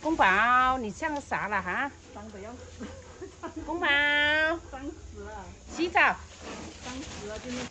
公宝，你像啥了哈？脏的要死，公宝，脏死了，洗澡。脏死了，今天。